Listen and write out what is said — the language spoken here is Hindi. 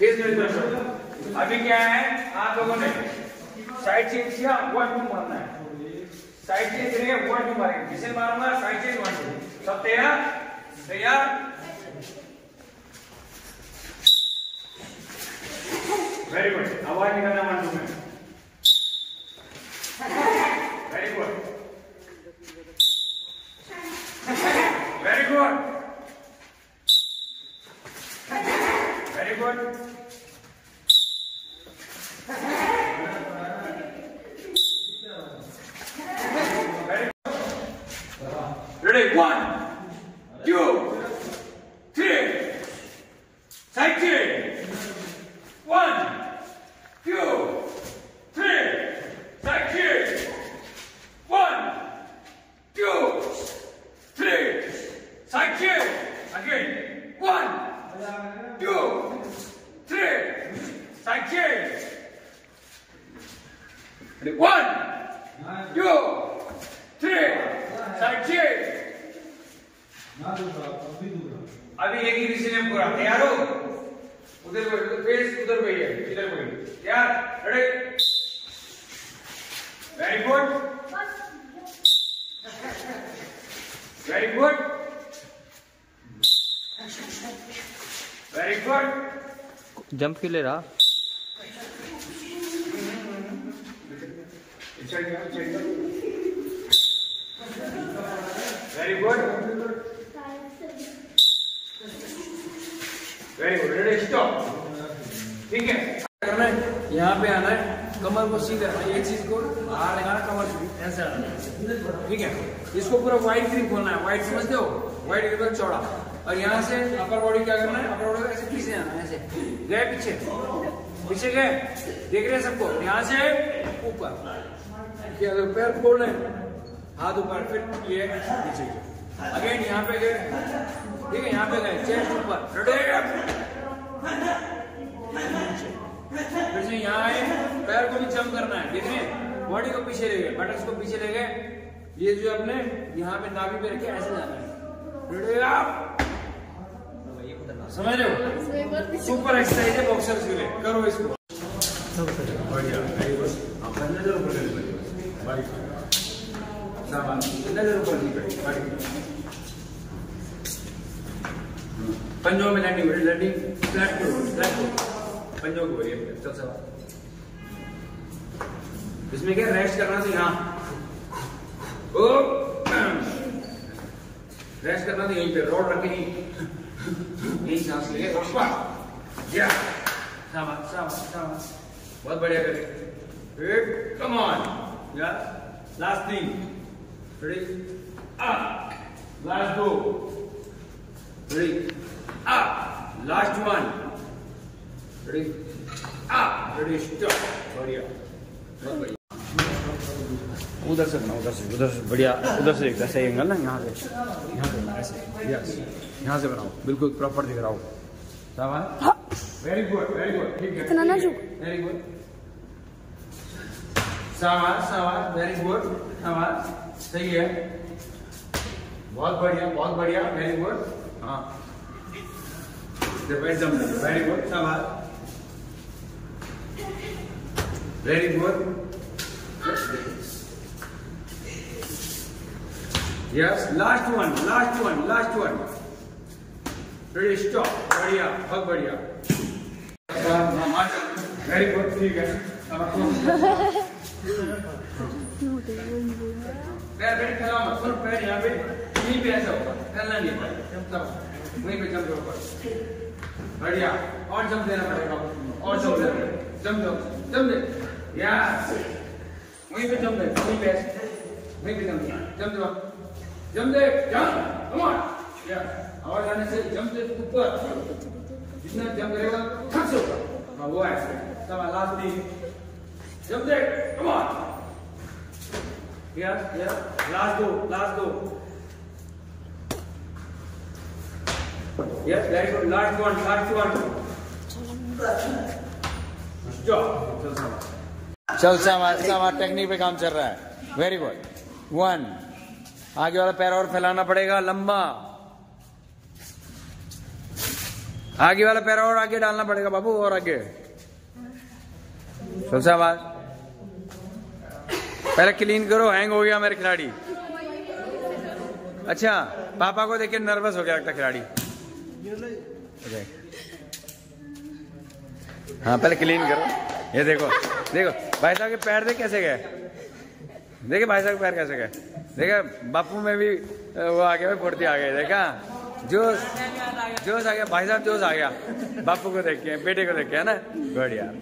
अभी क्या है? आप लोगों ने साइड चेंज किया वन टू मारना है? साइड चेंज करेंगे वन टू मारेंगे? जिसे मारूँगा साइड चेंज वन टू सब तैयार? तैयार? वेरी गुड आवाज़ निकलना वन टू में Ready? One, two, three. Kick. One, two, three. Again. One, two. Ready? One, two, three. Side kick. अभी एक ही में पूरा तैयार हो? उधर फेस उधर है इधर पे तैयार? Ready very good very good very good jump क्यों ले रहा। Very good very good ready stop ठीक है. करना है यहाँ पे आना है. कमर को सीधा एक चीज़ को बाहर लगाना कमर ऐसे। ठीक है? इसको पूरा वाइड क्रीम खोलना है. वाइड समझते हो? वाइड क्रीम चौड़ा. और यहाँ से अपर बॉडी क्या करना है? अपर बॉडी को ऐसे आना है, ऐसे. गए पीछे? पीछे गए? देख रहे हैं सबको? यहाँ से ऊपर. ये अगर पैर खोल रहे हाथ ऊपर, फिर ये नीचे। अगेन यहाँ पे गए। ठीक है, यहाँ पे गए। चेस्ट ऊपर। फिर से यहाँ आए। पैर को भी जंप करना है। देख बॉडी को पीछे ले गए। बटन्स को पीछे ले गए। ये जो अपने यहाँ पे नाभि पे रखे, ऐसे जाना है। समझ हो? सुपर एक्सरसाइज है बॉक्सर्स के लिए। करो इसको। बढ़िया। हाँ, नज़र ऊपर नहीं लैंडिंग फ्लैट करो फ्लैट करो पंजों को चल सवाल इसमें क्या रेस्ट करना था यहाँ ओ रेस्ट करना था यहीं पे रोड रखे ही यही सांस लेके या शाबाश शाबाश शाबाश बहुत बढ़िया करे कम ऑन या last thing ready up last दो ready up last one ready up ready stop बढ़िया उधर से बना उधर से उधर से बढ़िया उधर से एक सही एंगल ना यहाँ से यहाँ से ऐसे यस यहाँ से बनाओ बिल्कुल प्रॉपर दिख रहा हो वेरी गुड वेरी गुड ठीक है इतना ना झुक। वेरी गुड शाबाश शाबाश वेरी गुड शाबाश सही है। बहुत बढ़िया बहुत बढ़िया वेरी गुड हाँ। वेरी गुड शाबाश very good yes last one last one last one ready stop बढ़िया, बहुत बढ़िया। वेरी गुड ठीक है। पैर पैर फैलाओ मत सिर्फ़ पैर यहाँ पे यहीं पे ऐसा होगा फैलना नहीं है जब वहीं पे जम जंप ऊपर बढ़िया और जंप देना पड़ेगा और जंप देना पड़ेगा जंप जंप जंप दे यस वहीं पे जंप दे वहीं पे वहीं पे जंप दे जंप दे जंप दे जंप कम ऑन यस आवाज़ आने से जंप दे ऊपर जितना जंप करेगा थक से ऊपर हाँ वो ऐसे सब last jump they come on yes yes last दो लास्ट दो yes very good last one last one चल सामा सामा टेक्निक पे काम चल रहा है। वेरी गुड वन आगे वाला पैर और फैलाना पड़ेगा, लंबा। आगे वाला पैर और आगे डालना पड़ेगा, बाबू, और आगे। सबसे आवाज़ पहले क्लीन करो हैंग हो गया मेरे खिलाड़ी। अच्छा पापा को देख के नर्वस हो गया लगता खिलाड़ी। हाँ पहले क्लीन करो। ये देखो देखो, भाई साहब के पैर देख कैसे गए। देखे भाई साहब के पैर कैसे गए। देखा, बापू में भी वो आ गया फुर्ती आ गई, देखा? जोश जोश आ गया, भाई साहब जोश आ गया। बापू को देख के, बेटे को देख के, है ना? यार